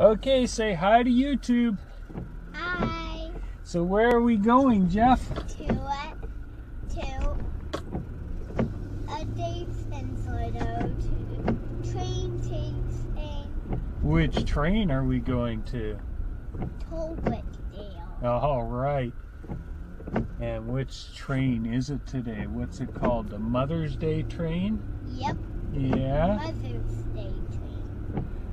Okay, say hi to YouTube. Hi. So where are we going, Jeff? To what? To a Davidson sort of train chasing Which train are we going to? Colebrookdale. All right. And which train is it today? What's it called? The Mother's Day train? Yep. Yeah. Mother's Day.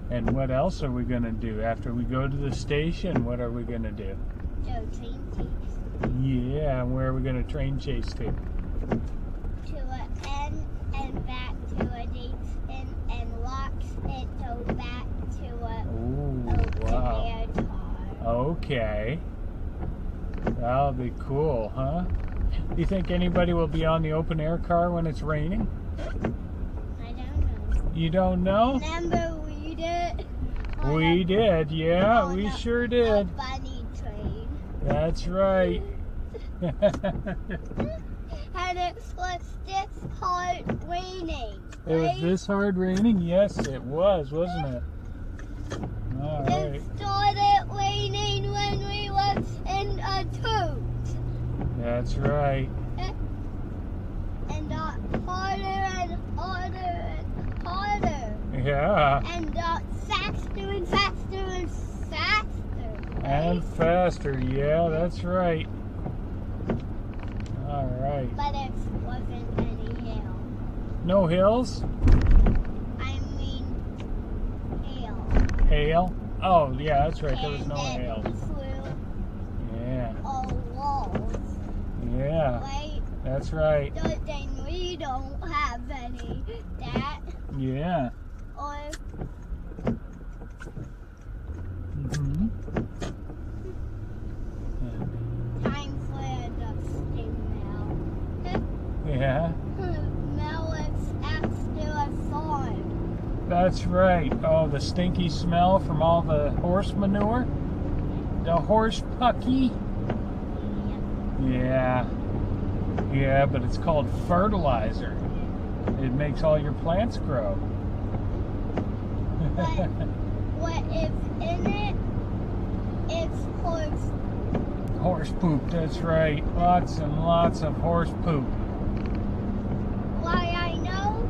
And what else are we going to do? After we go to the station, what are we going to do? Go train chase. Yeah, and where are we going to train chase to? To a N end and back to a Davidson and and locks it go back to a Ooh, open wow. air car. Okay. That'll be cool, huh? Do you think anybody will be on the open air car when it's raining? I don't know. You don't know? Remember we did? on We did, yeah, on we a- sure did. bunny train. That's right. And it was this hard raining. It was this hard raining? Yes, it was, wasn't it? All right. It started raining when we were in a toot. That's right. And got harder and harder and harder. Yeah. And got faster and faster and faster. right? And faster. Yeah, that's right. All right. But it wasn't any hail. No hills? I mean, hail. Hail? Oh, yeah, that's right. There was no then hail. Yeah. all walls. Yeah, Right? that's right. Good thing we don't have any that Yeah. or hmm time for a dusting now. Yeah, Now it's after a farm. That's right. Oh, the stinky smell from all the horse manure? The horse pucky? Yeah. Yeah, but it's called fertilizer. It makes all your plants grow. But what if in it? It's horse. horse poop, that's right. Lots and lots of horse poop. Why I know?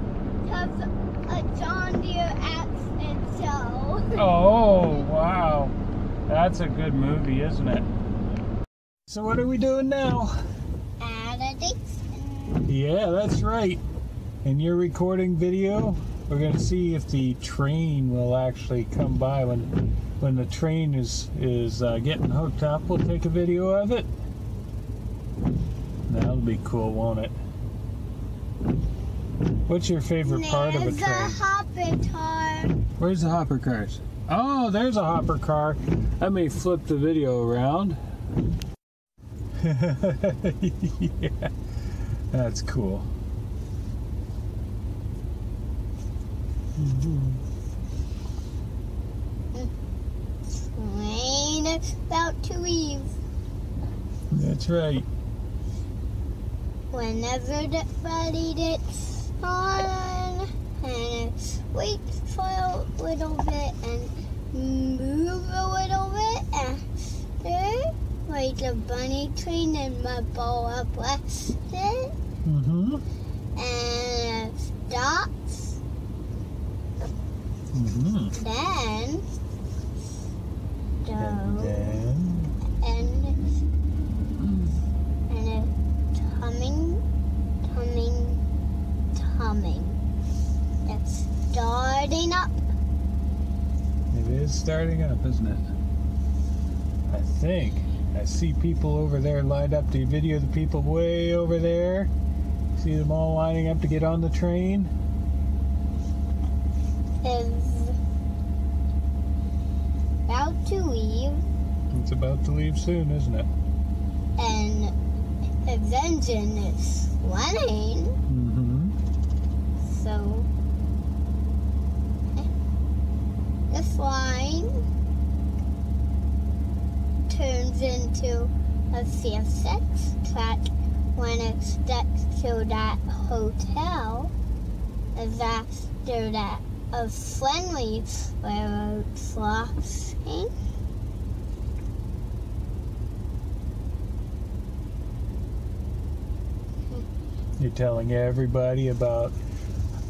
Cause a John Deere axe and so. Oh, wow. That's a good movie, isn't it? So what are we doing now? At. Yeah, that's right. And you're recording video. We're gonna see if the train will actually come by when when the train is is uh, getting hooked up. We'll take a video of it. That'll be cool, won't it? What's your favorite part of a There's train? a hopper car. Where's the hopper cars? Oh, there's a hopper car. Let me flip the video around. yeah, that's cool. Train is about to leave. That's right. Whenever the ready gets on and it waits for a little bit and move a little bit after like a bunny train and my ball up left it Mm-hmm. and it stops Mm-hmm. then And go then, and and it's humming, humming, humming. It's starting up. Starting up, isn't it? I think. I see people over there lined up to video the people way over there. See them all lining up to get on the train. Is about to leave, It's about to leave soon, isn't it? and its engine is running. Mm-hmm. So this line turns into a CSX track when it gets to that hotel. Is after that a friendly railroad crossing. You're telling everybody about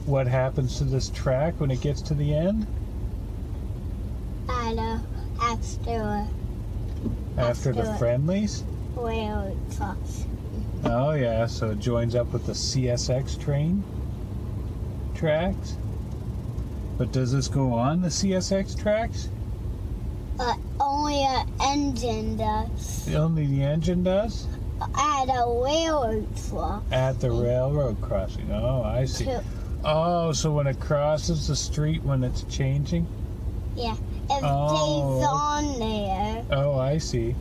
what happens to this track when it gets to the end? After a After the friendlies? railroad crossing. Oh yeah, so it joins up with the CSX train tracks. But does this go on the CSX tracks? But only an engine does. Only the engine does? At a railroad crossing. At the railroad crossing. Oh, I see. Oh, so when it crosses the street when it's changing? If Oh. they's on there, Oh, I see.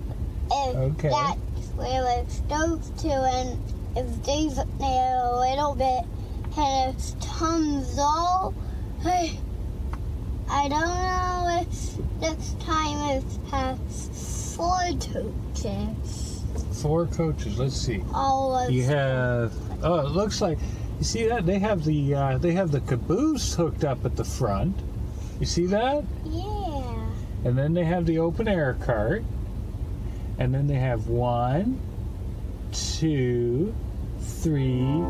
if Okay. that's where it goes to, and if they's there a little bit, and it comes all, hey, I don't know if this time it's past four coaches. Four coaches. Let's see. All of You have. Oh, it looks like. You see that they have the uh, they have the caboose hooked up at the front. You see that? yeah. And then they have the open air cart. And then they have one, two, three,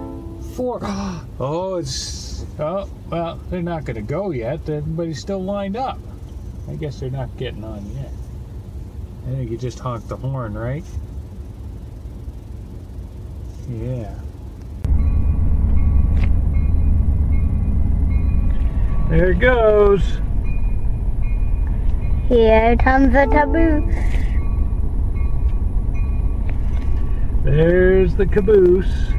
four. Oh, it's. Oh, well, they're not going to go yet. Everybody's still lined up. I guess they're not getting on yet. I think you just honk the horn, right? Yeah. There it goes. Here comes the taboo. There's the caboose.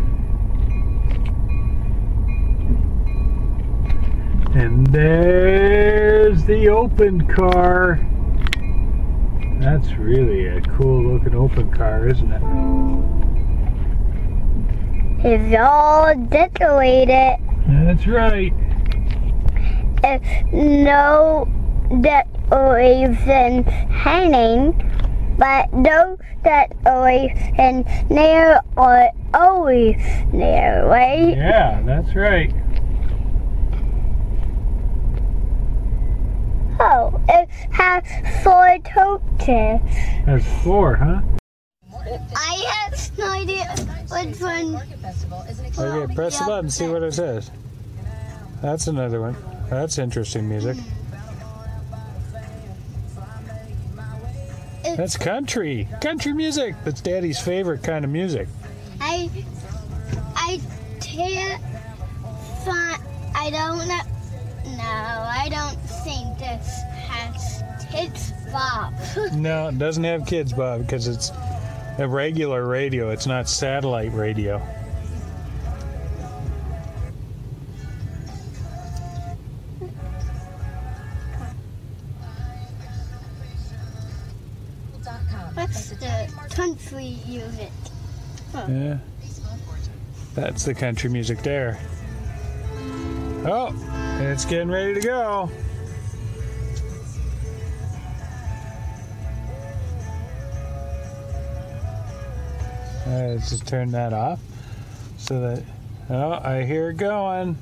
And there's the open car. That's really a cool looking open car, isn't it? It's all decorated. That's right. It's no decoration hanging, but those decorations there are always there, right? Yeah, that's right. Oh, it has four coaches. That's four, huh? I have no idea which one. Okay, press the button, see what it says. That's another one. That's interesting music. That's country. Country music. That's Daddy's favorite kind of music. I I can't find. I don't know. No, I don't think this has kids Bob. No, it doesn't have kids, Bob, because it's a regular radio. It's not satellite radio. That's the country music there. Oh, it's getting ready to go. Let's just turn that off so that. Oh, I hear it going.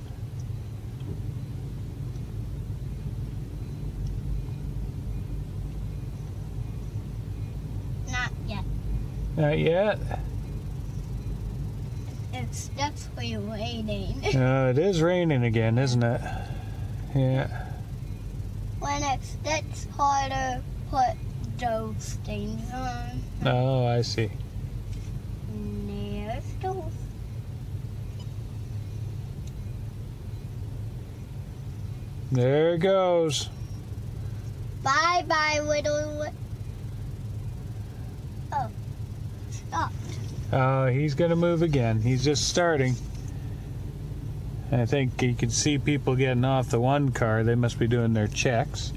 Not yet. Not yet. It's definitely raining. Uh, it is raining again, isn't it? Yeah. when it gets harder, put those things on. Oh, I see. There's those. There it goes. Bye bye, little. Oh, he's going to move again. He's just starting. I think you can see people getting off the one car. They must be doing their checks.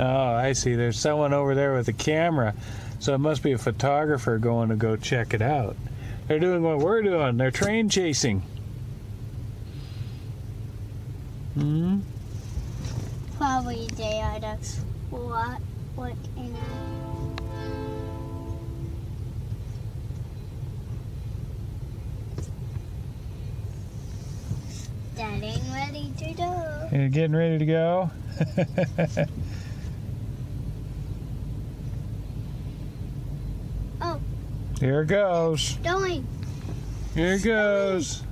Oh, I see. There's someone over there with a camera. So it must be a photographer going to go check it out. They're doing what we're doing. They're train chasing. Hmm? Probably they are the what? What Getting ready to go. You getting ready to go? Oh. Here it goes. Going. Here it goes.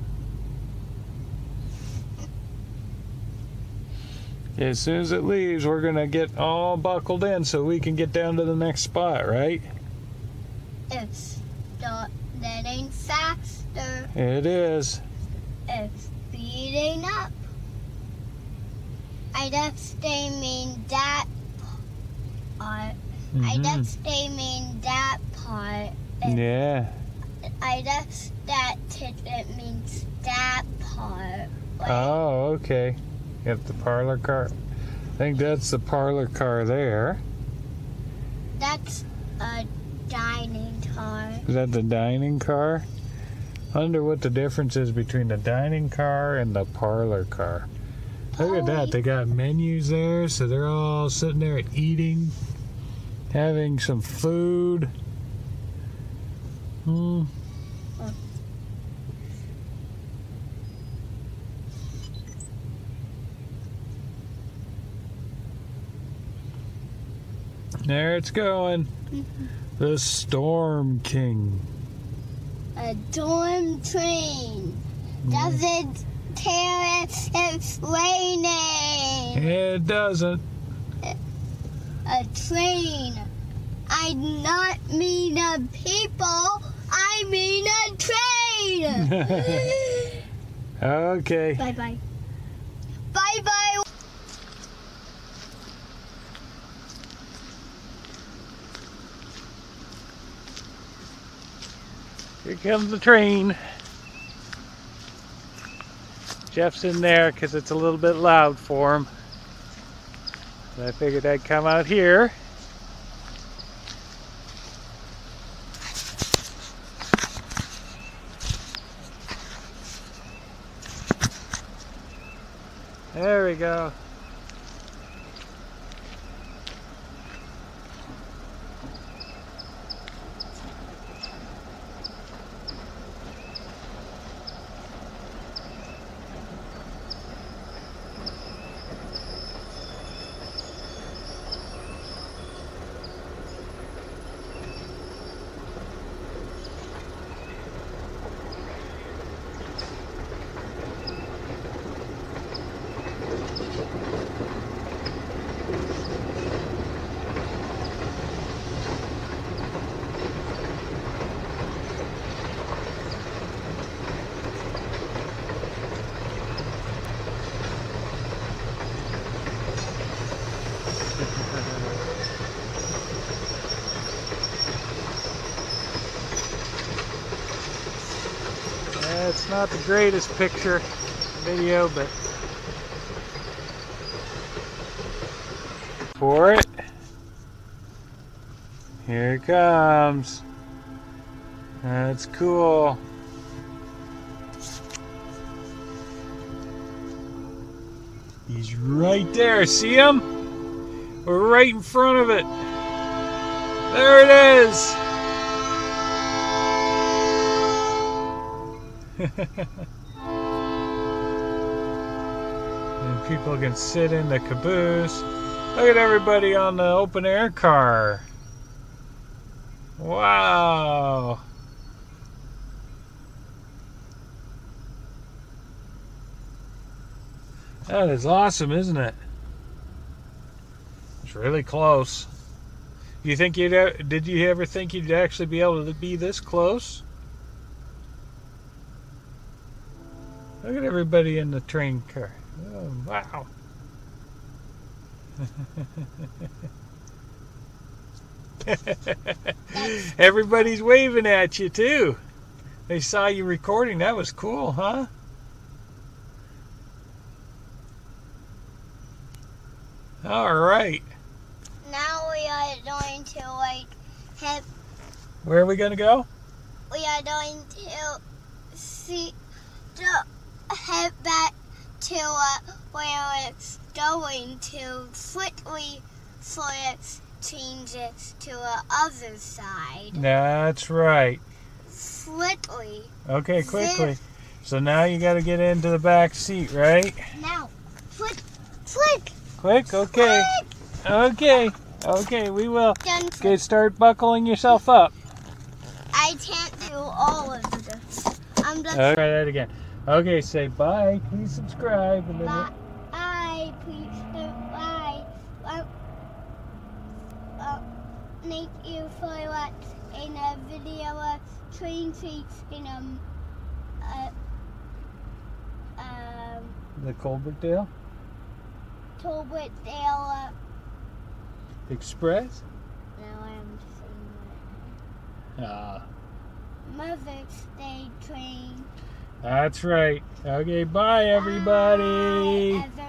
As soon as it leaves, we're going to get all buckled in so we can get down to the next spot, right? It's not getting faster. It is. It's speeding up. I just they mean that part. I Mhm. just they mean that part. Yeah. I just that it means that part. Like, Oh, okay. Got the parlor car. I think that's the parlor car there. That's a dining car. Is that the dining car? Wonder what the difference is between the dining car and the parlor car. Look at that. They got menus there, so they're all sitting there eating, having some food. Hmm. There it's going. The Storm King. A dorm train. Doesn't hmm. care if it's raining. It doesn't. A train. I not mean a people. I mean a train. Okay. bye bye. Bye bye. Here comes the train. Jeff's in there because it's a little bit loud for him. And I figured I'd come out here. There we go. Yeah, it's not the greatest picture video, but for it. Here it comes. That's cool. He's right there. See him? We're right in front of it. There it is. and people can sit in the caboose. Look at everybody on the open air car. Wow. That is awesome, isn't it? It's really close. You think you'd did you ever think you'd actually be able to be this close? Look at everybody in the train car. Oh, wow. Everybody's waving at you too. They saw you recording. That was cool, huh? All right. Now we are going to like have Where are we going to go? we are going to see to head back to uh, where it's going to quickly for it changes to the other side. That's right. Quickly. Okay, quickly. So now you got to get into the back seat, right? Now, flick, flick, Quick, okay. Okay. Okay, we will. Done. Okay, start buckling yourself up. I can't do all of this. I'm just. Okay, try that again. Okay, say bye. Please subscribe. And then Bye. I please bye. Well, well, thank you for watching a video of train treats in um, uh, um, the Colbertdale Tolbert Dale. Uh, Express. now I'm saying Ah, that. Mother's Day train. That's right. Okay, bye everybody. Bye.